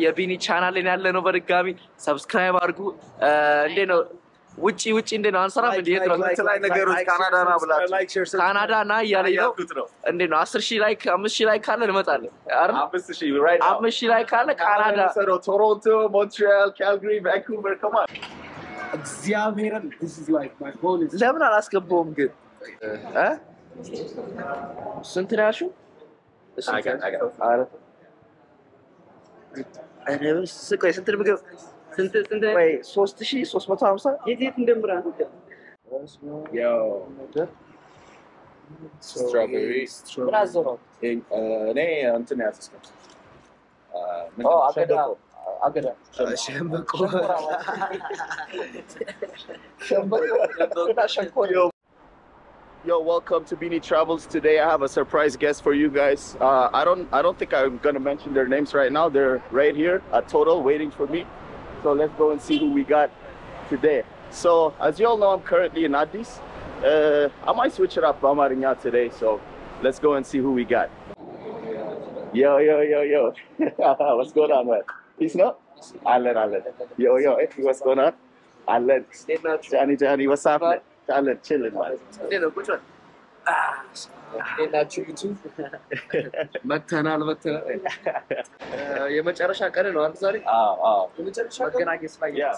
የቢኒ ቻናል ላይ ያለ ነው። በድጋሚ subscribe አድርጉ። እ፣ እንዴት ነው ውጪ ውጪ እንዴት ነው አንሰራም? እንዴ የት ነው ካናዳ ና ብላችሁ ካናዳ ና እያለኝ ነው። ያልኩት ነው። እንዴት አስር ሺህ like አምስት ሺህ like ካለ እንመጣለን? አምስት ሺህ like ካለ ካናዳ ቶሮንቶ፣ ሞንትሪያል፣ ካልጋሪ፣ ቫንኩቨር ከማ እግዚአብሔርን this is like my phone is ለምን አላስገባውም ግን እ? ስንት ነው ያልሽው? I got- I got- ኧረ ኧረ በስ- ቆይ ስንት ምግብ ስንት ስንት ቆይ ሶስት ሺህ ሶስት መቶ ሀምሳ የት የት እንደምራ Yo. Strawberry. ምን አዘነው? እኔ እንትን ያዘዝኩት አ፣ ምን ኦ ነው? አገዳ ሸንበቆ። አገዳ ሸምበቆ እና ሸንኮር Yo, welcome to Beanie Travels. Today I have a surprise guest for you guys. Uh, I don't, I don't think I'm gonna mention their names right now. They're right here, a total waiting for me. So let's go and see who we got today. So as you all know, I'm currently in Addis. Uh, I might switch it up. I'm out today, so let's go and see who we got. Yo, yo, yo, yo. what's going on, man? He's not. Alan, Alan. Yo, yo, eh, what's going on? Alan. Johnny, Johnny, what's happening? Alan, chilling, man. ነው? ቁጭ በል። ናችሁ? ዩቱብ መተናል መተናል። የመጨረሻ ቀን ነው አንተ ዛሬ. የመጨረሻ መገናኘት ላይ Yeah.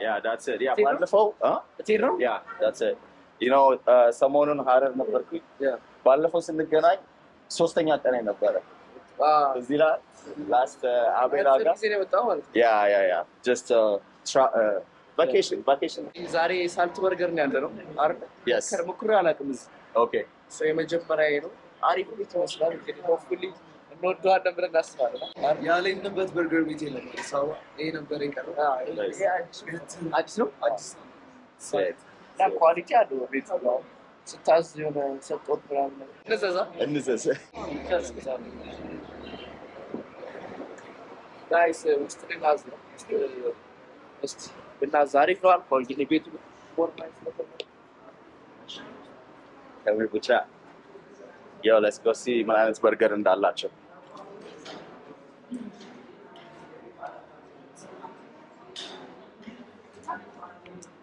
Yeah, that's it. Yeah, Take wonderful. Huh? ልትሄድ ነው? Yeah, that's it. You know, uh, ሰሞኑን ሀረር ነበርኩኝ። Yeah. ባለፈው ስንገናኝ ሶስተኛ ቀን ነበረ። አ፣ እዚህ ላይ ላስት አቤላ ጋር ያ ያ ያ ጀስት ቫኬሽን ቫኬሽን ዛሬ ሳልት በርገር ነው ያለ ነው አይደል? Yes. ከር ሞክሬ አላውቅም እዚህ ኦኬ ሰው የመጀመሪያዬ ነው። አሪፍ ቤት ይመስላል። እንግዲህ ሆፕፉሊ እንወደዋለን ብለን እናስባለን።? ያለኝበት በርገር ቤት የለም ይሄ ነበር የቀረው አዲስ ቤት አዲስ ነው አዲስ እና ኳሊቲ አለው ነው። ስታዝ የሆነ ሰጦት ምናምን እነዘዛ እንዘዝ ናይስ ውስጥ ልናዝ ነው ውስጥ አሪፍ ነው አልኳል። እንግዲህ ቤቱ ከምር ብቻ? ያው ሌትስ ጎ ሲ ምን አይነት በርገር እንዳላቸው።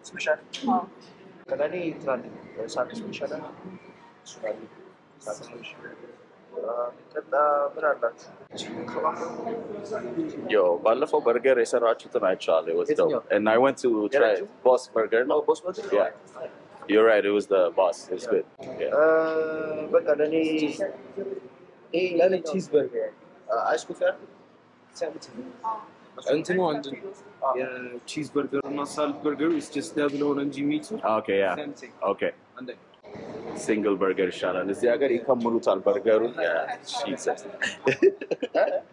ስፔሻል? ከለኔ ትላል ሳንዱች ስፔሻል አለ። እሱ አለ። ሳንዱች አ፣ የሚጠጣ ምን አላችሁ? ዮ ባለፈው በርገር የሰራችሁትን አይቼዋለሁ ወስደው የትኛው? and I went to try የረጅም? boss burger no ቦስ ቦስ yeah you're right it was the boss it's good yeah በቃ ለእኔ ይሄ ለኔ ቺዝ በርገር አይስኩፈር እንትኑ አንድ ነው የቺዝ በርገር እና ሳልት በርገር ስ ጀስት ደብል ሆነ እንጂ ሚቱ okay yeah same single burger shot. And agar ikan mulutan burger, yeah, Jesus.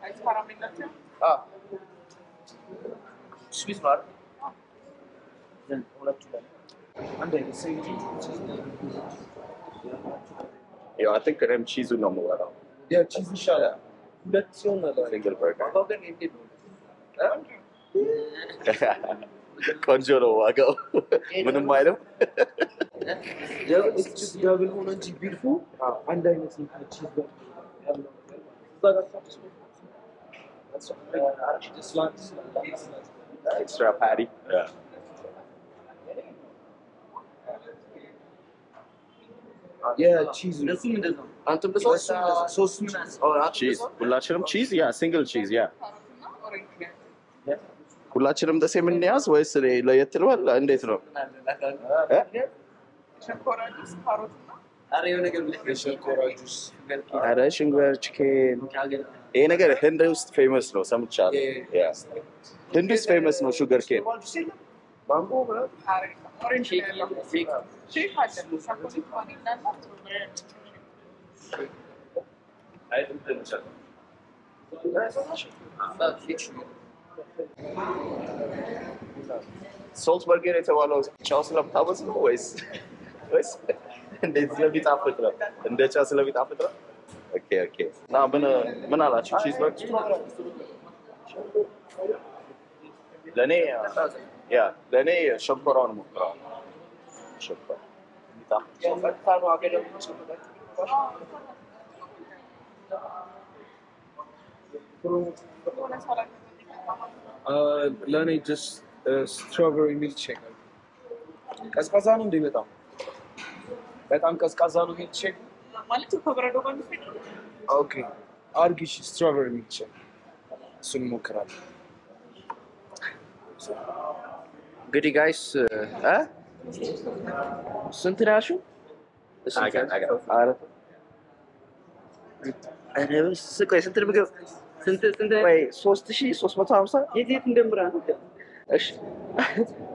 Ayız param milletim. Ha. Swiss var. Then olacak. Anne, sen Yo, I think hem cheese normal var. Ya cheese inşallah. Mulatsiyonla. Single burger. Burger ne bileyim. Ha? ቆንጆ ነው ዋጋው ምንም አይልም ደብል ሆነ እንጂ ቢልፉ አንድ አይነት ነው ቺዝ በርገር ያለው ነገር እዛ ጋር ሳትስ ስላንት ስላንት extra patty yeah የቺዝ እሱም እንደዛ ነው። አንተም በሶስት ሶስቱ ቺዝ ሁላችንም ቺዝ ያ ሲንግል ቺዝ ያ ሁላችንም ደሴም እንያዝ ወይስ ለየት ልበል? እንዴት ነው? ኧረ ቺኬን ይሄ ነገር ህንድ ውስጥ ፌመስ ነው ሰምቻለሁ። ህንድ ውስጥ ፌመስ ነው ሹገር ኬን ማንጎ ሶልት በርገር የተባለው ጨው ስለምታበዝ ነው ወይስ ወይስ እንዴት ስለሚጣፍጥ ነው? እንደ ጨው ስለሚጣፍጥ ነው? okay okay። እና ምን ምን አላችሁ? cheese burger ለእኔ yeah ለእኔ ሸንኮራውን ሞክረዋል። ሸንኮራ ለእኔ just strawberry milk shake ቀዝቃዛ ነው እንዴ? በጣም በጣም ቀዝቃዛ ነው milk shake። ማለት ከበረዶ ጋር okay አድርጊ እሺ፣ strawberry milk shake እሱን እሞክራለሁ። እንግዲህ guys እ ስንት ነው ያልሽው? ስንት ነው ምግብ? ስንት ስንት? መቶ ሀምሳ የት የት እንደምራ እሺ።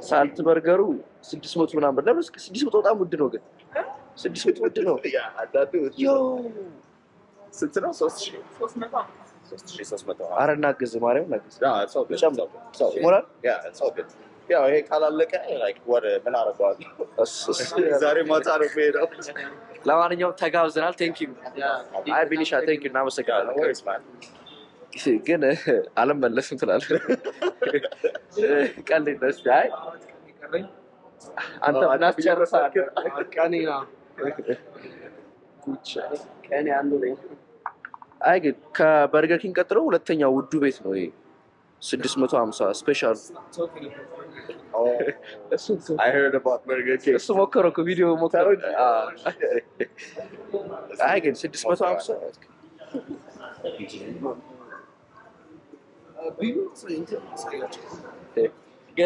ሳልት በርገሩ ስድስት መቶ ምናምን ብር። ለምን? እስኪ ስድስት መቶ በጣም ውድ ነው ግን። ስድስት መቶ ውድ ነው። ያ አንዳንዱ ዮ ስንት ነው? ሶስት ሺህ? ሶስት መቶ ሶስት ሺህ ሶስት መቶ አረ እናግዝ ማርያም እናግዝ። good. ያው ይሄ ካላለቀ what ምን እስ- ዛሬ ማታ ነው የምሄደው። ለማንኛውም ተጋብዘናል። ቴንክ ዩ አይ ቢኒሻ ቴንክ ዩ እናመሰግናለን. ግን አልመለስም ትላለህ ቀልድ ነው እስኪ አይ አንተ ምን አስጨርሳለህ ቀኔ አንዱ ነኝ። አይ ግን ከበርገር ኪንግ ቀጥሎ ሁለተኛው ውዱ ቤት ነው ይሄ ስድስት መቶ ሀምሳ special። I heard about Burger King. እሱ ሞከረው እኮ ቪዲዮ ሞከረው አዎ። አይ ግን ስድስት መቶ ሀምሳ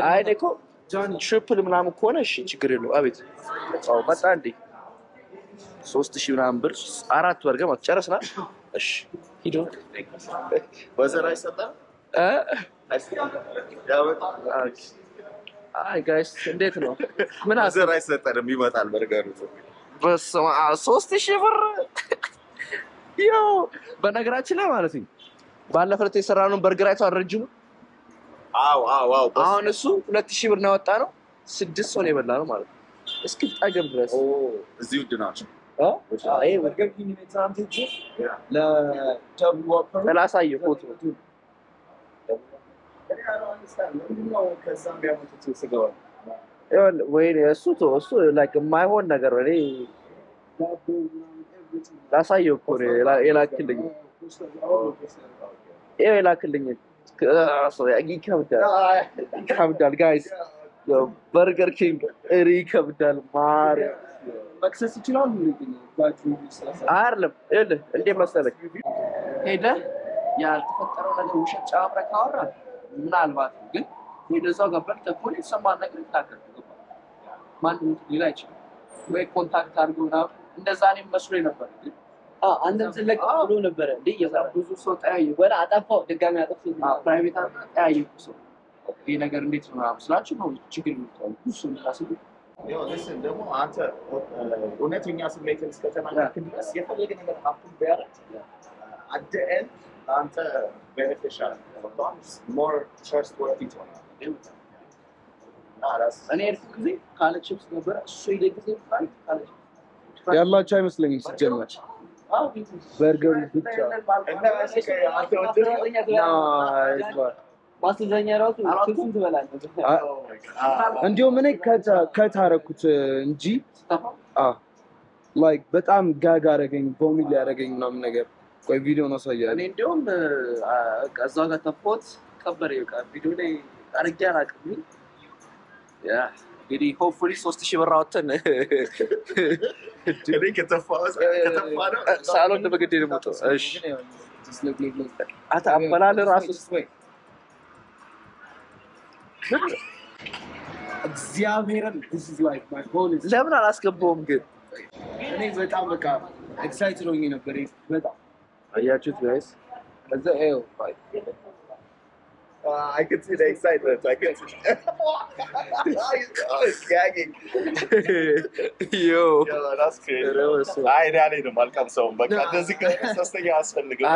አይ እኔ እኮ ትሪፕል ምናምን ከሆነ እሺ ችግር የለው አቤት። አዎ መጣ እንዴ? ሶስት ሺህ ምናምን ብር አራት በርገር ማለት ጨረስና እሺ። ሂዶ በዘር? ያው በጣም አይ ጋይስ እንዴት ነው? ምን በዘር አይሰጠንም፣ ይመጣል በርገሩ። በስመ አብ! ሶስት ሺህ ብር? ዮ በነገራችን ላይ ማለት ነው ባለፈ ዕለት የሰራነውን በርገር አይተዋል ረጅሙ አዎ አዎ አዎ። በስ- አሁን እሱ ሁለት ሺህ ብር ነው ያወጣ ነው ስድስት ሰው ነው የበላ ነው ማለት ነው። እስክጠገብ ድረስ። ኦ፣ እዚህ ውድ ናቸው። ላሳየው ፎቶ። ወይኔ እሱ እሱ የማይሆን ነገር ላሳየው እኮ የላክልኝ ይኸው የላክልኝ ይከብዳል። ይከብዳል ጋይስ በርገር ኪንግ እሪ ይከብዳል። ማርያም መክሰስ ይችላል አይደለም። ይኸውልህ እንዴት መሰለህ ሄደህ ያልተፈጠረው ነገር ውሸት ጨማምረህ ካወራህ ምናልባት ግን ጋር በልተህ ከሆነ የተሰማህን ነገር ይገባል። ማንም ሊል አይችልም። ወይ contact አድርገው ምናምን እንደዛ እኔም መስሎኝ ነበር። ግን አንተም ስለቅ ብሎ ነበረ። እንዴ እየሰራ ብዙ ሰው ጠያየቁ። ወደ አጠፋው ድጋሚ አጠፋው private አድርገህ ጠያየቁ ሰው። ይህ ነገር እንዴት ነው ምናምን ስላችሁ ነው ችግር የሚታወቅ ብዙ ሰው ደግሞ አንተ እውነተኛ ስሜትን እስከተናገርክ ድረስ የፈለገ ነገር at the end አንተ beneficial ገብቶሃል? more trustworthy ትሆናለህ። እኔ የሄድኩት ጊዜ ካለ ቺፕስ ነበረ። እሱ ሄደ ጊዜ ካለ ካለ ቺፕስ ያላቸው አይመስለኝም ሲጀመር በርገሩ ብቻ? ማስተዛኛ ራሱ ስንት ትበላለህ? እንዲሁም እኔ ከታረኩት እንጂ? like በጣም gag አደረገኝ vomit ሊያደረገኝ ምናምን ነገር። ቆይ ቪዲዮ ነው እኔ ሳያለ እንዲሁም እዛ ጋር ተፎት በቃ። ቪዲዮ ላይ አድርጌ አላውቅም። እንግዲህ ሆፕፉሊ ሶስት ሺህ ብር ነው። ሳሎን እሺ። አታ አበላል ራሱ እግዚአብሔርን this is like my goal is ለምን አላስገባውም ግን? እኔ በጣም በቃ excited ሆኜ ነበር። በጣም አያችሁት guys Uh, I can see the excitement. I can see. oh, it's gagging. Yo Yo, that's crazy. አይ እኔ አልሄድም፣ አልቀምሰውም። በቃ እንደዚህ ከሆነ ሶስተኛ አያስፈልግም።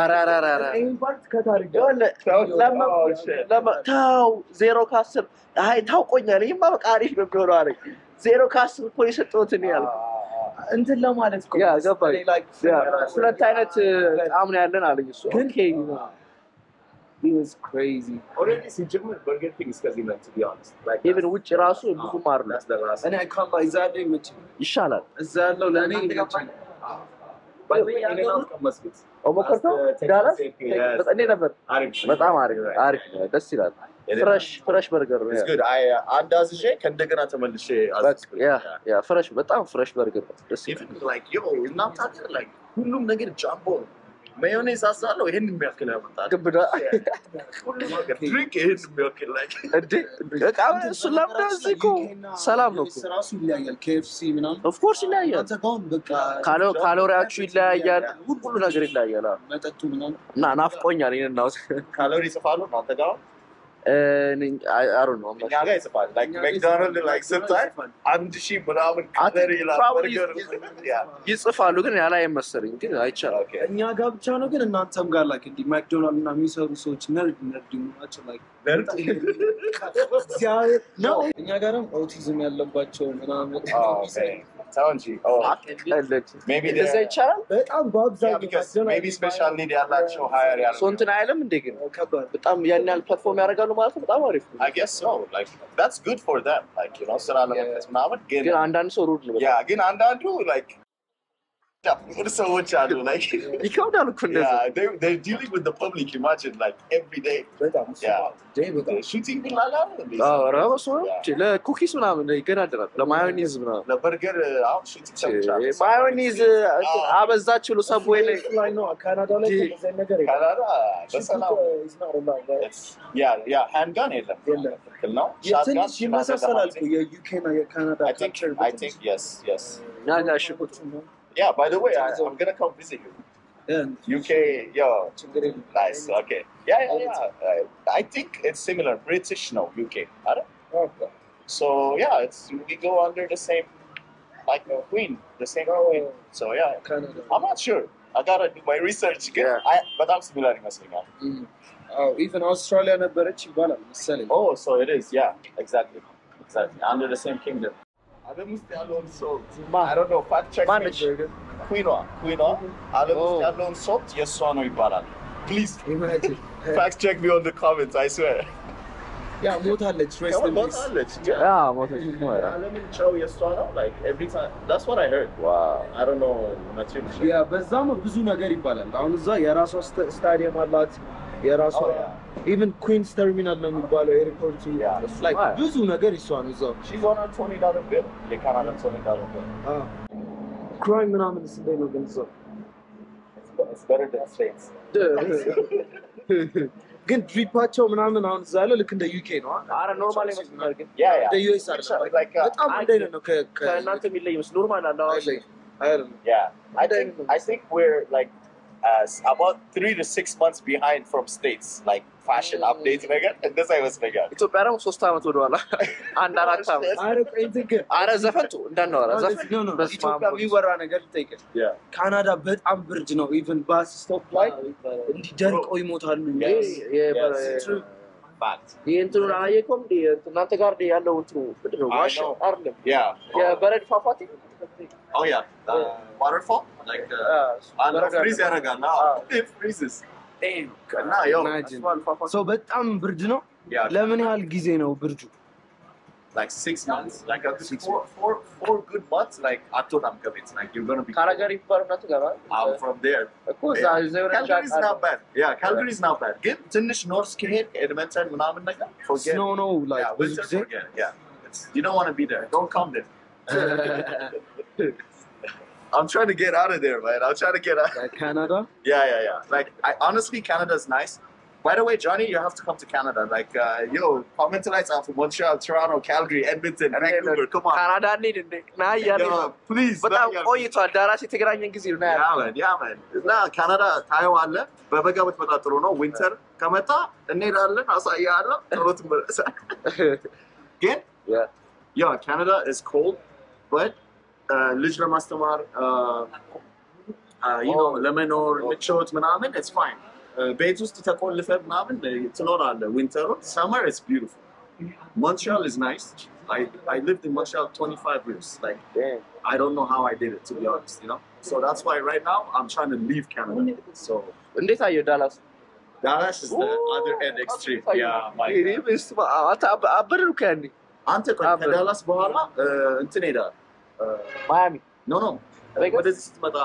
ተው ዜሮ ከአስር አይ ታውቆኛል። ይህማ በቃ አሪፍ ነው የሚሆነው አለኝ። ዜሮ ከአስር እኮ የሰጠሁት እኔ ያልኩት እንትን ለማለት እኮ ሁለት አይነት ጣዕም ነው ያለን አለኝ እሱ። ግን ኦኬ He was crazy. Already see German Burger King is Kaziman, to be honest. Like even which Rasu and Bufumar. That's the last. And I oh, come by Zadeh with you. Inshallah. Zadeh, Lani. By the way, in and out Oh masjids. Oh, Mokarta? Dallas? But I never. Arif. But I'm Arif. Arif. That's it. فرش فرش برجر اتس جود اي انداز fresh. كان دقنا تمل شيء يا يا فرش بطعم فرش برجر بس لايك يو نام تاكل لايك كلهم نقدر جامبول ሜዮኔዝ አዛለው ይሄን የሚያክል ያመጣል። ግብዳ ድሪንክ ይሄን የሚያክል like እንዴ በቃ እሱን ለምደ እዚህ እኮ ሰላም ነው እኮ ራሱ ይለያያል። ኬኤፍሲ ምናምን ኦፍኮርስ ይለያያል። ካሎሪያችሁ ይለያያል። ሁሉ ነገር ይለያያል። መጠጡ ምናምን እና ናፍቆኛል ይሄን እናውት ካሎሪ ይጽፋሉ እናንተ ጋር አሩ ነው እኛ ጋር ይጽፋል። like ሜክዶናልድ like ስታይ አንድ ሺህ ምናምን ካሎሪ ይላል probably- በርገር yeah ይጽፋሉ ግን ያላይ መሰለኝ ግን አይቻልም። እኛ ጋር ብቻ ነው ግን እናንተም ጋር like እንዲህ ማክዶናልድ እና የሚሰሩ ሰዎች nerd nerd ናቸው like እግዚአብሔር ነው። እኛ ጋርም ኦቲዝም ያለባቸው ምናምን ተው እንጂ Oh, maybe እንደዛ ይቻላል። በጣም በአብዛኛው maybe special need ያላቸው hire ሰው እንትን አይልም እንዴ ግን በጣም ያን ያህል ፐርፎርም ያደርጋሉ ማለት ነው። በጣም አሪፍ ነው። I guess so. Like that's good for them. Like you know, ስራ ለመክፈት ምናምን ግን አንዳንድ ሰው ሩድ ነው። ያ ግን አንዳንዱ so what y'all do? Like you come down to criticism. Yeah, they they're dealing with the public. Imagine like every day. Yeah. Shooting Bin Laden. اه راه صور لا كوكيز من عمل لا كنادر لا مايونيز من لا برجر عم شوتي مايونيز عبزاتشو لو سابوي لا نو كندا لا زي ما قال كندا بس انا يا يا هاند جان يلا كلنا شات جان يا كندا I think I think yes yes لا لا شكرا yeah, by the way, I, am gonna come visit you. Yeah. UK, yeah. nice. Okay. Yeah, yeah, yeah. I, I think it's similar. British, no, UK. Okay. So yeah, it's we go under the same, like a queen, the same oh, queen. So yeah, Canada. I'm not sure. I gotta do my research. Yeah. I, but I'm similar in Maslinga. Mm. Oh, even Australia and Berechibala, Oh, so it is. Yeah, exactly, exactly. Under the same kingdom. ዓለም ውስጥ ያለውን ሶልት I don't know. Fact check me. ማነች? ኩዊኗ ኩዊኗ ዓለም ውስጥ Oh. ያለውን ሶልት የእሷ ነው ይባላል። Please Imagine. fact check me on the comments. I swear. ያ ሞታለች። rest in peace. ሞታለች። ያ ሞተች ነው። ዓለምን ጨው የእሷ ነው። Like every time. That's what I heard. ዋው I don't know. እውነቱን ያ በዛም ብዙ ነገር ይባላል። አሁን እዛ የራሷ ስታ- ስታዲየም አላት። የራሷ Oh, yeah. ኢቨን ኩዊንስ ተርሚናል ነው የሚባለው ኤርፖርቱ። Yeah. Like ብዙ ነገር ይሷ ነው እዛው። She's on her twenty dollar bill. የካናዳ twenty dollar bill. ክራይም ምናምን ስንት ነው ግን እዛው? It's- It's better than states. ግን ድሪፓቸው ምናምን አሁን እዛ ያለው ልክ እንደ ዩኬ ነው። አ? አረ ኖርማል ይመስላል ግን Yeah, yeah. እንደ ዩኤስ አይደለም። Like, uh, በጣም አንድ አይነት ነው። ከ- ከ- ከእናንተ የሚለይ ይመስል ኖርማል አለ አዋሽ አይለይም። አይደለም። Yeah, I think I think we're like uh, about three to six months behind from states, like fashion updates ነገር እንደዛ ይመስለኛል። ኢትዮጵያ ደግሞ ሶስት ዓመት ወደኋላ አንድ አራት ዓመት አረ ቆይ እንትን ግን አረ ዘፈን ቱ እንዳናወራ ዘፈን No, no, no. በስመ አብ ኢትዮጵያ የሚወራ ነገር ልጠይቅህ። Yeah. ካናዳ በጣም ብርድ ነው። ኢቨን ባስ ስቶፕ ላይ እንዲህ ደርቀው ይሞታሉ። Yes. የ- Yes. የ- Fact. ይህ እንትኑን አላየከውም እንዴ? እናንተ ጋር ያለው እንትኑ ምንድን ነው? Know. አይደለም Yeah. የበረድ ፏፏቴ. እና በጣም ብርድ ነው። ለምን ያህል ጊዜ ነው ብርዱ? like six months, like uh, six four, four, four good months, like after I'm coming. like you're gonna be. Calgary from I'm from there. Of course, yeah. I was there. Calgary is not bad. Yeah, Calgary is not bad. Give Tinnish North Skate, Edmonton, Manaman, like that. Forget. No, no, like. Yeah, winter, forget. Yeah, it's, you don't want to be there. Don't come there. I'm trying to get out of there, man. I'm trying to get out. Like Canada? yeah, yeah, yeah. Like I, honestly, is nice. By the way, Johnny, you have to come to Canada. Like, uh, yo, comment tonight out from Montreal, Toronto, Calgary, Edmonton, Vancouver. Come on. ካናዳ እንሂድ እንዴ? ና እያለ Yo, please. በጣም ና እያለ- ቆይቷል። ዳራስ የተገናኘን ጊዜ ነው ያለ ያ መን ያ መን እና ካናዳ ታየዋለህ። በበጋ ብትመጣ ጥሩ ነው። ዊንተር ከመጣ እንሄዳለን፣ አሳያለሁ። ቶሎ ትመለሳለህ። ግን Yeah. ያ ካናዳ ኢዝ ኮልድ በት ልጅ ለማስተማር ዩ ኖ ለመኖር ምቾት ምናምን ኢትስ ፋይን። ቤት ውስጥ ተቆልፈ ምናምን ትኖራለህ። ዊንተሩን ሰመር ኢትስ ቢዩቲፉል። ሞንትሪያል ኢዝ ናይስ። I, I lived in Montreal 25 years. Like, I don't know how I did it, to be honest, you know? So that's why right now I'm trying to leave Canada. So እንዴት አየው ዳላስ? Dallas is the other end extreme. Yeah, my ይሄ በስመ አብ፣ አንተ አበ- አበድን እኮ ያኔ አንተ ቆይ አበደ። ከዳላስ በኋላ እ፣ እንትን ሄዳል። ማያሚ ኖ ኖ ቬጋስ? ወደዚህ ስትመጣ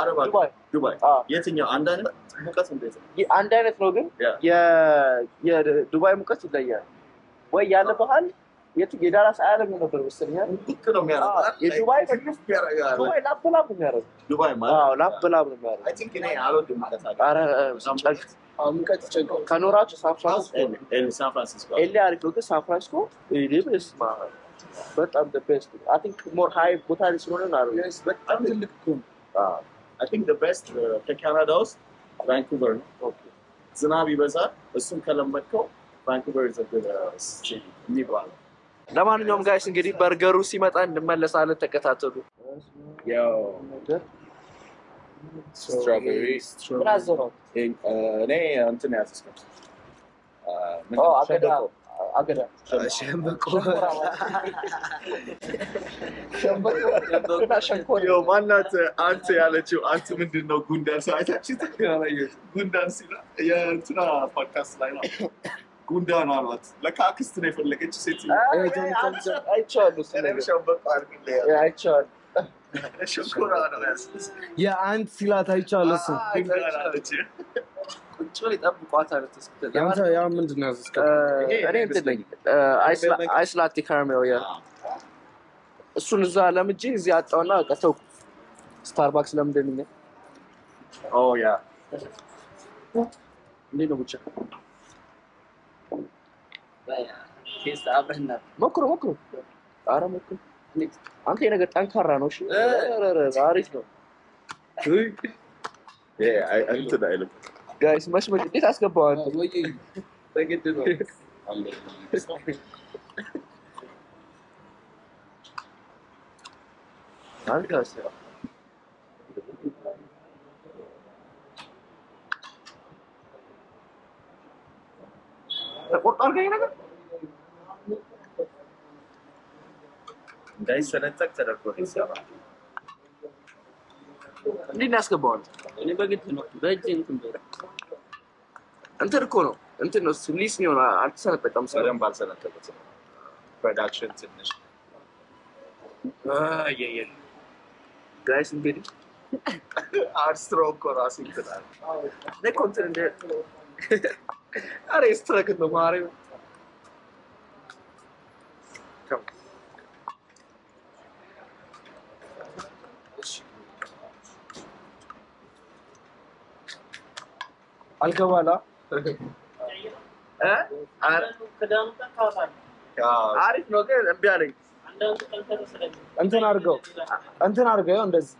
አረብ ሀገር ዱባይ ዱባይ አዎ። የትኛው አንድ አይነት ሙቀት እንዴት ነው? አንድ አይነት ነው ግን የዱባይ ሙቀት ይለያል። ወይ ያለ ባህል የቱ የዳላስ አያለም ነበር መሰለኝ አይደል? ልክ ነው የሚያደርገው አዎ፣ የዱባይ ዱባይ ላብ ላብ ነው የሚያደርገው። ዱባይ አዎ ማለት ላብ ላብ ነው የሚያደርገው። I think እኔ አልወድም አለ። ኧረ ሙቀት ከኖራችሁ ሳን ፍራንሲስኮ ኤል- አሪፍ ነው ግን ሳን ፍራንሲስኮ በጣም the best ቦታ ላይ ስለሆነ ነው በጣም ትልቅ እኮ ነው። አዎ። I think the best uh, ከካናዳ ውስጥ ቫንኩቨር ነው። ዝናብ ይበዛል። እሱን ከለመድከው ቫንኩቨር uh, የሚባለው ለማንኛውም guys እንግዲህ በርገሩ ሲመጣ እንመለሳለን። ተከታተሉ። አዘነው? እኔ እንትን ያዘዝኩት ነው? አገዳ ሸንበቆ። ማናት አንተ ያለችው አንተ ምንድን ነው ጉንዳን አይታችሁት? ጉንዳን ሲላ የእንትና ፖድካስት ላይ ነው ጉንዳን አሏት። ለካ አክስት ነው የፈለገች ሴት አይቼዋለሁ። ሸንኮራ ነው ያስስ የአንድ ሲላት አይቻለሁ እሱ ቁጭ ብለው ይጠብቋታል yeah ምንድን ነው ያዘዝከው? እ፣ እኔ እንትን ነኝ። ice latte caramel yeah እሱን እዛ ለምጄ እዚህ አጣውና በቃ ተውኩ። ስታርባክስ ለምንድን ነው? oh yeah። እንዴት ነው ብቻ ሞክሮ ሞክሮ ኧረ ሞክሮ አንተ ይሄ ነገር ጠንካራ ነው እሺ ኧረ፣ ኧረ፣ አሪፍ ነው ያ አይ እንትን አይልም ጋይስ መሽመሽ እንዴት አስገባው አንተ በግድ ነው። አንጋስ ተቆርጧል ጋር ይሄ ነገር እንዳይሰነጠቅ ተደርጎ ነው ይሰራል። እንዴት አንተ? እኔ በግድ ነው። በእጅ እንትን እንትን እኮ ነው እንትን ነው ሊስ ነው አልተሰነጠቀም በደንብ አልሰነጠቁትም። ፕሮዳክሽን ትንሽ ጋይስ እንግዲህ አርስትሮ እኮ ራሱ ይትላል። እኮ እንትን እንደ ኧረ ስትረክት ነው ማርያም ታወጣለህ። አሪፍ ነው ግን እምቢ አለኝ። እንትን አድርገው እንትን አድርገው እንደዚህ።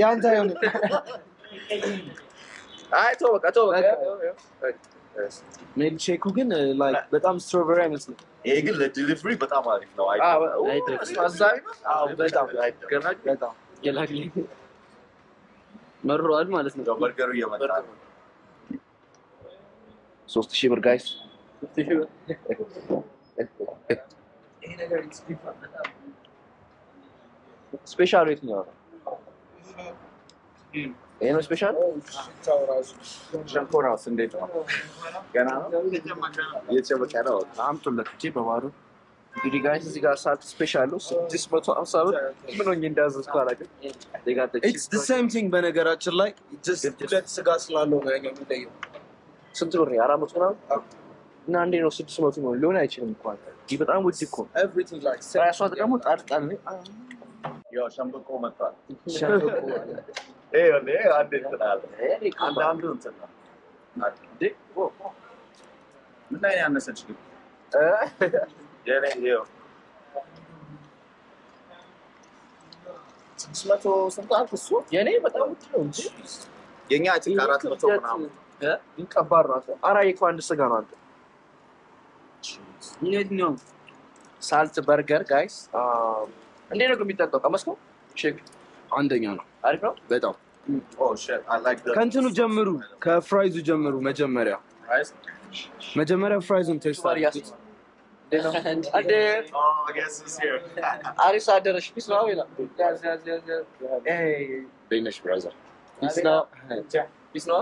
ያንተ አይሆንም። አይ ተው በቃ ተው በቃ milkshake ኩ ግን like በጣም strawberry አይመስልም? ይሄ ግን ለ delivery በጣም አሪፍ ነው። በጣም መሯል ማለት ነው። በርገሩ እየመጣ ነው። ሶስት ሺህ ብር guys? special ኡ የትኛው ነው? ይሄ ነው special? ሽታው ራሱ እንዴት ነው? ገና ነው? እየጨመቀ ነው። አምጡለት እንጂ በባዶ እንግዲህ guys እዚህ ጋር ሳልት special ነው ስድስት መቶ ሀምሳ ብር ምን ሆኜ እንዳዘዝኩ አላውቅም። same thing በነገራችን ላይ ሁለት ስጋ ስላለው ነው ያኛው የሚለየው ስንት ብር ነው? አራት መቶ ምናምን እና እንዴ ነው ስድስት መቶ ሊሆን አይችልም እኮ በጣም ውድ እኮ ራሷ ደግሞ ጣል ነው። ሸንበቆ መጥቷል። አንድ እንትን አለ። አንድ አንዱ እንትን ነው። ምን ላይ ነው ያነሰች ግን? የኔ ይኸው ስድስት መቶ ስንት አልክ? እሱ የኔ በጣም ውድ ነው እንጂ I think አራት መቶ ምናምን ይቀባል ራሱ። ኧረ እኮ አንድ ስጋ ነው አንተ። የትኛው ሳልት በርገር guys እንዴት ነው ግን የሚጠጣው? ቀመስከው? shake አንደኛ ነው አሪፍ ነው። በጣም Oh shit, I like the ከእንትኑ ጀምሩ ከ fries ኡ ጀምሩ መጀመሪያ. መጀመሪያ fries ኡን taste Oh. አሪፍ አደረሽ peace ነው ይላል።. peace ነው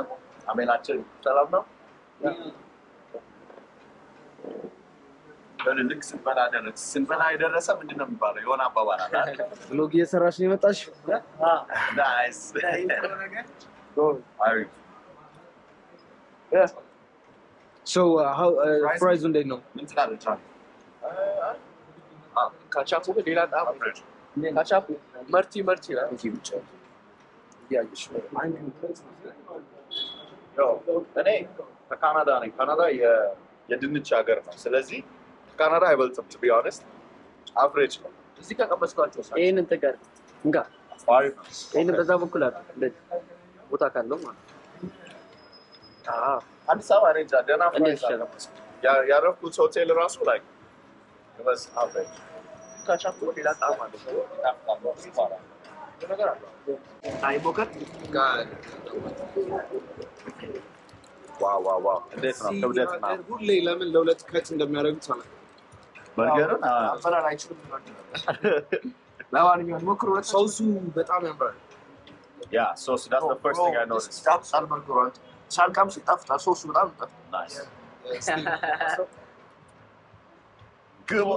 ሰላም ነው? የሆነ ልክ ስንበላ ደረስ ስንበላ የደረሰ ምንድን ነው የሚባለው? የሆነ አባባል አለ? vlog እየሰራሽ ነው የመጣሽ? አሪፍ so fries ኡ እንዴት ነው? ምን ትላለች? ካቻፑ ሌላ ጣም ካቻፑ መርቲ መርቲ ይላል። ብቻ እያየሽ እኔ ከካናዳ ነኝ። ካናዳ የድንች ሀገር ነው። ስለዚህ ካናዳ አይበልጥም። ቱ ቢ ኦነስት አቨሬጅ ነው። እዚህ ከቀመስኳቸው ሳ ይህንን ተጋር እንጋ አሪፍ ነው። ይህንን በዛ በኩል አለ እንደዚህ ቦታ ካለው ማለት ነው። አዲስ አበባ እኔ እንጃ ደህና እንዴት ፕራይስ አለ። ይሻላል? ያ- ያረፍኩት ሆቴል ራሱ ላይ was average. ካቻፑ ሌላ ጣም አለ። ነገር አለ። አይ ሞከር ዋው ዋው ዋው! እንዴት ነው ክብደት ነው ሁሌ ለምን ለሁለት ከት እንደሚያደርጉት አለ በርገርን? አበላል አይችልም። ለማንኛውም ሞክሩ። ሰውሱ በጣም ያምራል። ያ ሶስ that's the first thing I noticed. ይጣፍጣል በርገሩ። አንተ ሳልቀምስ ይጣፍጣል። ሶሱ በጣም ይጣፍጣል። Nice. ግባ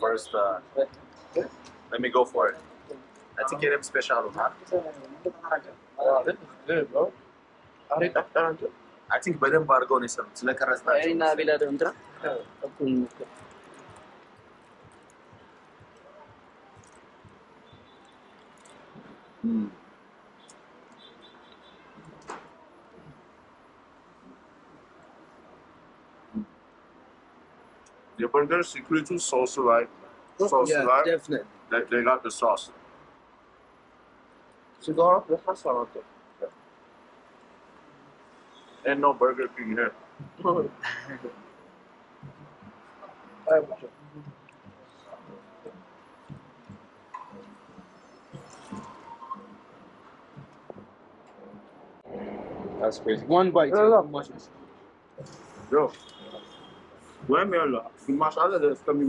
First, uh, let me go for it. I think it is special. Huh? ኧረ ይጣፍጣል አንተ። I think በደንብ አድርገው ነው የሰሩት ስለቀረጽናቸው። እኔና ቤላ ደግሞ እንትና እኩል እንሞክር። Mm. The burger secret is sauce, right? Sauce, Yeah, right? definitely. They, they got the sauce. Cigar reference are not there. Yeah. And no Burger King here. That's crazy. One bite. No, no, no. Mushrooms. Yo. Guarda, il masala deve essere mi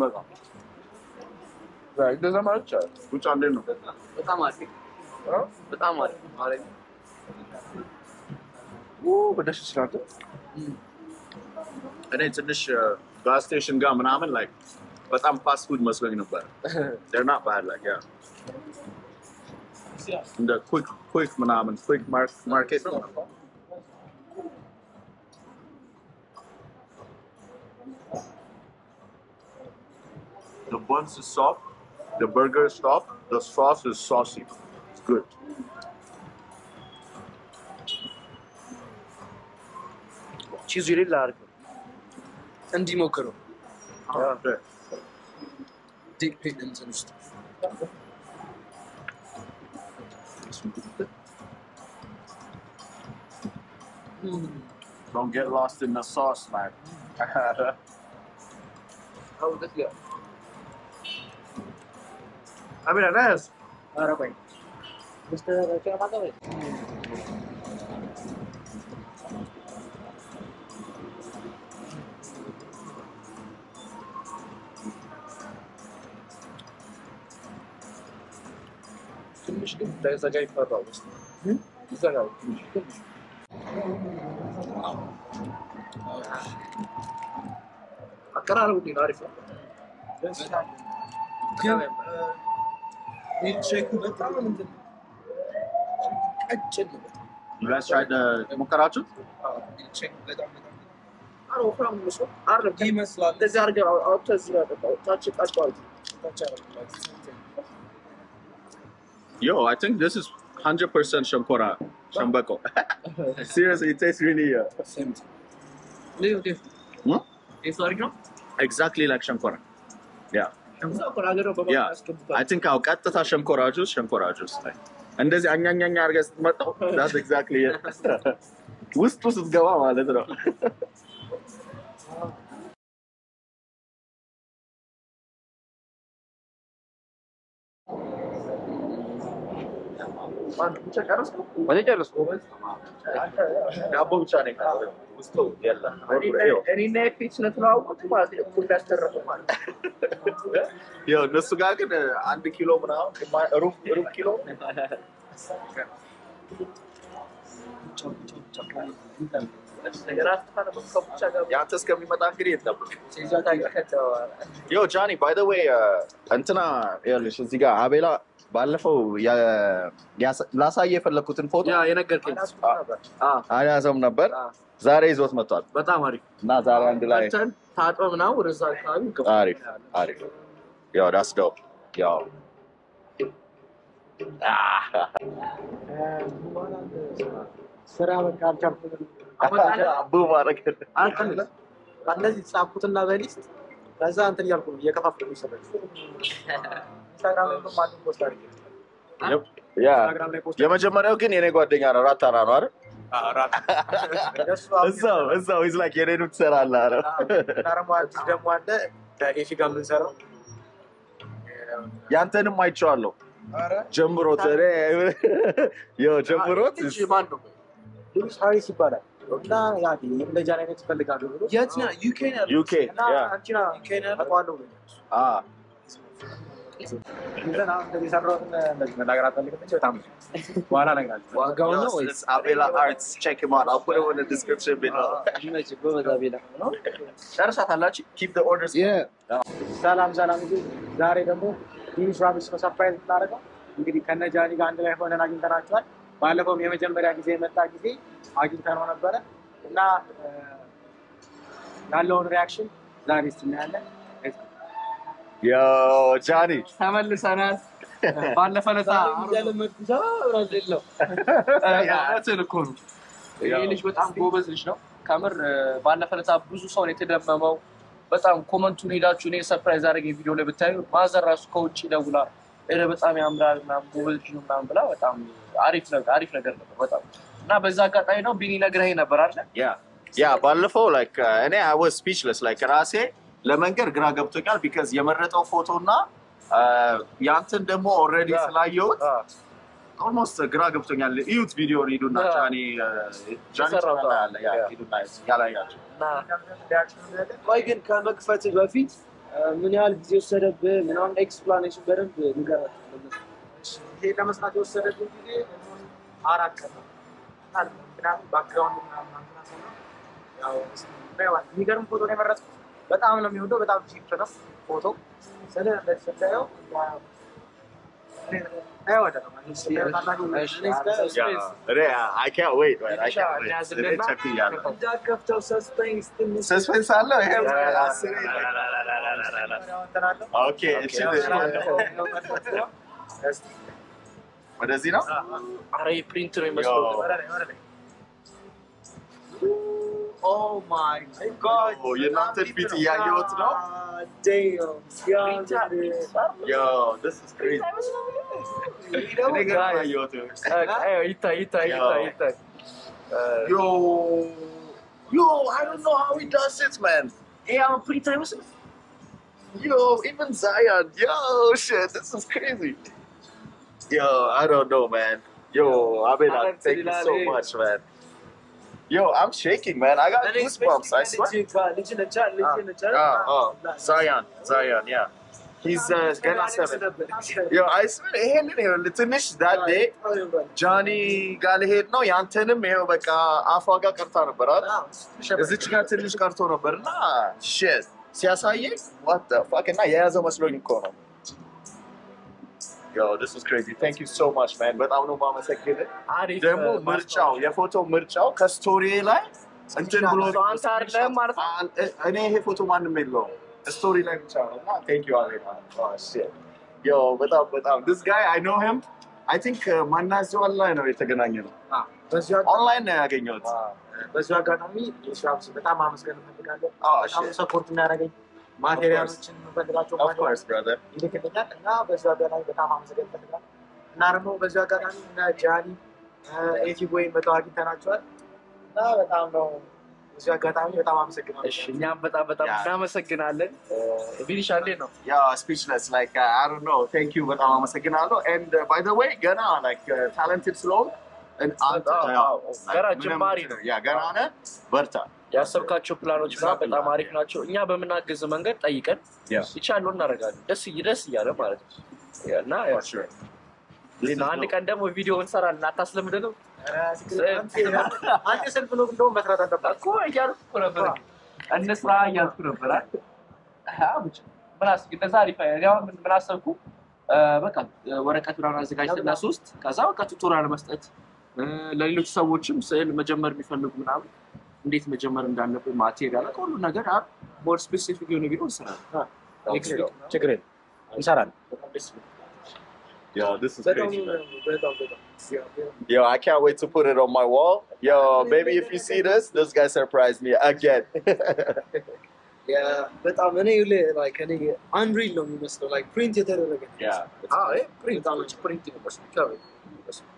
Dai, cosa mangiare? Cucciandino. Cosa mangiare? በጣም አሪፍ በጣም አሪፍ ማለት በደስ ይችላል። እኔ ትንሽ ጋዝ ስቴሽን ጋር ምናምን ላይ በጣም ፋስት ፉድ መስሎኝ ነበር። They're not bad like yeah. እንደ ኩክ ኩክ ምናምን ኩክ ማርኬት ነው። The buns is soft, the burger is soft, the sauce is saucy. good. She's really large. Andiamo karo. Yeah, right. Deep treatments and stuff. Mm. Don't get lost in the sauce, man. How would this go? I mean, Anas. All right. Este বুঝতে যাবে কেউ মাখাবে Kimmiş gibi de zagay para almıştı. e Zagay kimmiş gibi. అక్కడ అనుకుంటున్నా ఆరిఫ్ నేను nu? attenuate. Yo, I think this is 100% shankora, shambako. Seriously, it tastes really... Uh, Same. Little. Hmm? Tastes like? Exactly like shankora. Yeah. Yeah, I think I'll cut the shampura juice, Shankora juice. Like. እንደዚህ አኛኛኛ አድርገህ ስትመጣው that's exactly it. ውስጡ ስትገባ ማለት ነው። እነሱ ጋር ግን አንድ ኪሎ ምናምን ግማ- ሩብ ሩብ ኪሎ ያንተ እስከሚመጣ እንግዲህ የጠብቅ ዮ ጃኒ ባይ ዘ ዌይ እንትና ይኸውልሽ እዚህ ጋር አቤላ ባለፈው ላሳየ የፈለግኩትን ፎቶ ያ የነገርከኝ አልያዘውም ነበር። ዛሬ ይዞት መጥቷል። በጣም አሪፍ። እና ዛሬ አንድ ላይ ታጥበህ ምናምን ወደዛ አካባቢ አሪፍ አሪፍ። ያው ዳስ ዶ ያው ስራ በቃ አልቻልኩም። አቡ ማድረግ እንደዚህ ጻፍኩትና በሊስት ከዛ እንትን እያልኩ ነው እየከፋፍኩ ይሰራል። ኢንስታግራም ላይ አንድ ፖስት አድርጌ የመጀመሪያው ግን የኔ ጓደኛ ነው ራታራ ነው አይደል? እዛው እዛው it's like የኔኑ ትሰራለህ እና ደግሞ አዲስ ደግሞ አለ ከኤፊ ጋር የምንሰራው። ያንተንም አይቼዋለሁ። ጀምሮት ጀምሮት ማን? ሉዊስ ሃሪስ ይባላል። እና አይነት ብሎ? ዩኬ? ዩኬ ሰላም ሰላም እንጂ ዛሬ ደግሞ ራሚስ ነው surprise የምናደርገው። እንግዲህ ከነ ጃኒ ጋር አንድ ላይ ሆነን አግኝተናቸዋል። ባለፈውም የመጀመሪያ ጊዜ የመጣ ጊዜ አግኝተነው ነበረ እና ያለውን reaction ዛሬ እስኪ Johnny. ተመልሰናል። ባለፈ ዕለት እውነትህን እኮ ነው። ይህ ልጅ በጣም ጎበዝ ልጅ ነው። ከምር ባለፈ ዕለት ብዙ ሰው ነው የተደመመው። በጣም comment ኡን ሄዳችሁ እኔ surprise አደረገኝ ቪዲዮ ላይ ብታዩ mother ራሱ ከውጭ ደውላ ኧረ በጣም ያምራል ምናምን ጎበዝ ልጅ ነው ምናምን ብላ በጣም አሪፍ ነገር አሪፍ ነገር ነበር በጣም እና በዛ አጋጣሚ ነው ቢኒ ነግረኸኝ ነበር? Yeah. Yeah, ባለፈው uh, እኔ I was speechless like ራሴ ለመንገር ግራ ገብቶኛል because የመረጠው ፎቶ እና ያንተን ደግሞ already ስላየሁት almost ግራ ገብቶኛል። እዩት ቪዲዮን ሂዱና ጃኒ ያላያቸው ቆይ ግን ከመክፈት በፊት ምን ያህል ጊዜ ወሰደብህ ምናምን explanation በደንብ ንገራቸው። ይሄ ለመስራት የወሰደብን ጊዜ አራት ቀን ነው። ምክንያቱም background የሚገርም ፎቶ ነው የመረጥኩት። በጣም ነው የሚወደው። በጣም ቺፕ ነው ፎቶ ስለ እንደዚህ ስታየው ታየዋለህ ነው ማለት ነው። Yeah. እኔ I can't wait man. I can't wait. እኔ ቸኩያለሁ። እንዳከፍተው ሰስፔንስ ትንሽ ሰስፔንስ አለው ይሄ አስሬ ኦኬ እሺ ወደዚህ ነው ኧረ ይህ ፕሪንት Oh my god. Oh, you knocked PT Yagyo now? Damn. Yo, this is crazy. Guys, hey, Ita, Ita, Ita, Ita. Yo. Yo, I don't know how he does it, man. Hey, I'm three times. Yo, even Zion. Yo, shit, this is crazy. Yo, I don't know, man. Yo, I've been Thank you so much, man. Yo, I'm shaking, man. I got goosebumps, I swear. ልጅ ነቻ ልጅ ነቻ Oh, oh, Zion, Zion, yeah. He's uh, gonna seven. Yo, I swear, ይሄንን ይኸውልህ ትንሽ that day ጃኒ ጋር ልሄድ ነው ያንተንም ይኸው በቃ አፏ ጋር ቀርታ ነበር አይደል? እዚች ጋር ትንሽ ቀርቶ ነበር እና shit ሲያሳየኝ what the fuck እና የያዘው መስሎኝ እኮ ነው። Yo, this was crazy. Thank you so much, man. በጣም ነው የማመሰግንህ። አሪፍ ደግሞ ምርጫው የፎቶ ምርጫው ከስቶሪ ላይ እንትን ብሎ ሰው አንተ አይደለህም ማለት ነው? አን- እኔ ይሄ ፎቶ ማንም የለውም ስቶሪ ላይ ብቻ ነው እና ቴንክ ዩ አቤላ ዮ በጣም በጣም this guy I know him I think uh, ማናዘዋል ላይ ነው የተገናኘ ነው በዚሁ አጋጣሚ ኦንላይን ነው ያገኘሁት በዚሁ አጋጣሚ የሻምስ በጣም አመስገን እፈልጋለሁ። Oh, በጣም shit. ሰፖርት የሚያደርገኝ ማቴሪያሎችን course brother ይልክልኛል እና በዚሁ አጋጣሚ በጣም እፈልጋለሁ። እና ደግሞ በዚሁ አጋጣሚ እነ ጃኒ ኤቲ ቦይ መተው አግኝተናቸዋል እና በጣም ነው በዚሁ አጋጣሚ በጣም አመሰግናለሁ። እኛም በጣም በጣም ያ። እናመሰግናለን እንዴት ነው speechless. Like uh, I don't know. Thank you, በጣም አመሰግናለሁ። And uh, by the way, ገና like uh, talented ስለሆን ገና እንትን- ነው። ያ ገና ነህ፣ በርታ። ያሰብካቸው ፕላኖች. በጣም አሪፍ ናቸው። እኛ በምናግዝ መንገድ ጠይቀን. ይቻለው እናደርጋለን። ደስ ደስ እያለ ማለት ነው። እና አንድ ቀን ደግሞ ቪዲዮ እንሰራለን። አታስለምደንም? አንድ ስልክ ብሎ እንደውም መስራት አለባት እኮ እያልኩ እኮ ነበር። እንስራ እያልኩ ነበር። አይደል? አዎ፣ ብቻ ምን አስ እንደዛ አሪፍ እኔ አሁን ምን ምን አሰብኩ? በቃ ወረቀት ምናምን አዘጋጅተን ለሶስት ከዛ በቃ tutorial መስጠት ለሌሎች ሰዎችም ስዕል መጀመር የሚፈልጉ ምናምን እንዴት መጀመር እንዳለብን ማቴሪያል ሁሉ ነገር ሞር ስፔሲፊክ የሆነ ቢሮ እንሰራለን። Next week. ችግር የለም እንሰራለን በጣም ደስ ይላል። Yo, this is በጣም crazy. man. በጣም በጣም Yo, I can't wait to put it on my wall. Yo, baby, if you see this, this guy surprised me again. ያ- በጣም እኔ ላይክ እኔ አንሪል ነው የሚመስለው ላይክ ፕሪንት የተደረገ yeah. አዎ፣ ይሄ ፕሪንት ፕሪንት ነው መስሎ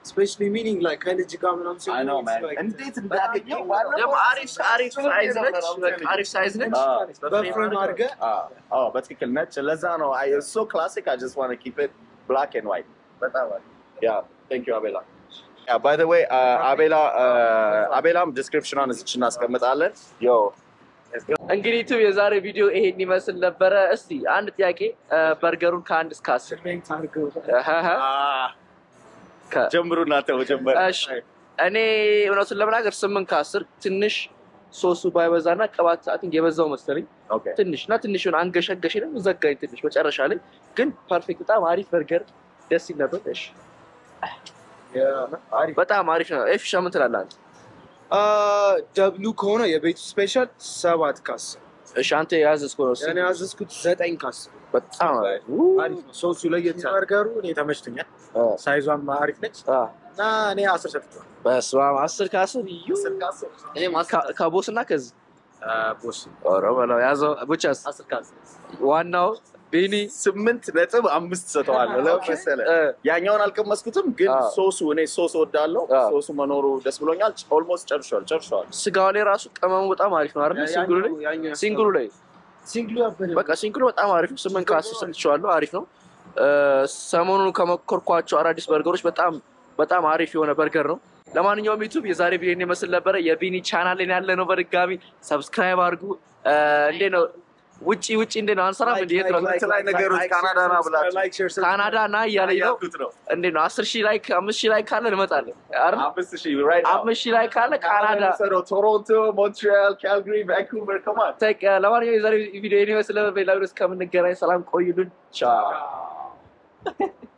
ስፔሻሊ ሚኒንግ ላይክ ከልጅ ጋር ምናምን ሲሆን I know, man. like እንዴት እንዳገኘው ባለፈው ደግሞ አሪፍ አሪፍ ሳይዝ ነች። በቃ አሪፍ ሳይዝ ነች። Ah. በፍሬም አድርገህ Ah, oh, በትክክል ነች። ለዛ ነው I it's so classic. I just want to keep it black and white. በጣም አሪፍ። Yeah, thank you, Abela. Yeah, by the way, uh, Abela, uh, አቤላም ዲስክሪፕሽኗን እዚች እናስቀምጣለን። Yo, እንግዲህ YouTube የዛሬ ቪዲዮ ይሄን ይመስል ነበረ። እስቲ አንድ ጥያቄ በርገሩን ከአንድ እስከ አስር ጀምሩ እናንተ እሺ እኔ እውነቱን ለመናገር ስምንት ከአስር ትንሽ ሶሱ ባይበዛና ቅባት ሰዓትን የበዛው መሰለኝ. ትንሽ እና ትንሽ አንገሸገሽ ደግሞ ዘጋኝ ትንሽ መጨረሻ ላይ ግን perfect በጣም አሪፍ በርገር ደስ ይል ነበር። እሺ በጣም አሪፍ ነው። ኤፊሻ ምን ትላለህ? አንተ? double ኡ ከሆነ የቤቱ special ሰባት ከአስር እሺ አንተ ያዘዝከው ነው። እኔ ያዘዝኩት ዘጠኝ ከአስር በጣም አሪፍ አሪፍ ነው። ሶሱ ለየት በርገሩ እኔ ተመችቶኛል። አ፣ size ዋም አሪፍ ነች። እና እኔ አስር ሰጥቼዋለሁ። በስመ አብ! አስር ከአስር ከ boss እና ከዚህ boss ኧረ በለው ያዘው። ብቻስ? ዋናው ቤኒ ስምንት ነጥብ አምስት ሰጠዋለሁ። ለምን መሰለህ? እ፣ ያኛውን አልቀመስኩትም፣ ግን ሶሱ እኔ ሶስ ወዳለው ሶሱ መኖሩ ደስ ብሎኛል። almost ጨርሷል ጨርሷል። ስጋው ላይ ራሱ ቅመሙ በጣም አሪፍ ነው አይደል? single ኡ ላይ single ኡ ላይ በቃ single ኡ በጣም አሪፍ ነው። ስምንት ከአስር ሰጥቼዋለሁ። አሪፍ ነው። ሰሞኑን ከሞከርኳቸው አዳዲስ በርገሮች በጣም በጣም አሪፍ የሆነ በርገር ነው። ለማንኛውም YouTube የዛሬ ቪዲዮ ይመስል ነበረ። የቢኒ ቻናል ላይ ያለ ነው። በድጋሚ subscribe አድርጉ። እንዴት ነው ውጪ ውጪ እንዴት ነው አንሰራም? እንዴ የት ነው የተለያዩ ነገሮች ካናዳ ና ብላችሁ ካናዳ ና እያለኝ ነው። ያልኩት ነው። እንዴት አስር ሺህ like አምስት ሺህ like ካለ እንመጣለን? አምስት ሺህ like ካለ ካናዳ ቶሮንቶ፣ ሞንትሪያል፣ ካልጋሪ፣ ቫንኩቨር. ቴክ ለማንኛውም የዛሬ ቪዲዮ በሌላ ቪዲዮ እስከምንገናኝ ሰላም ቆዩልን። ቻው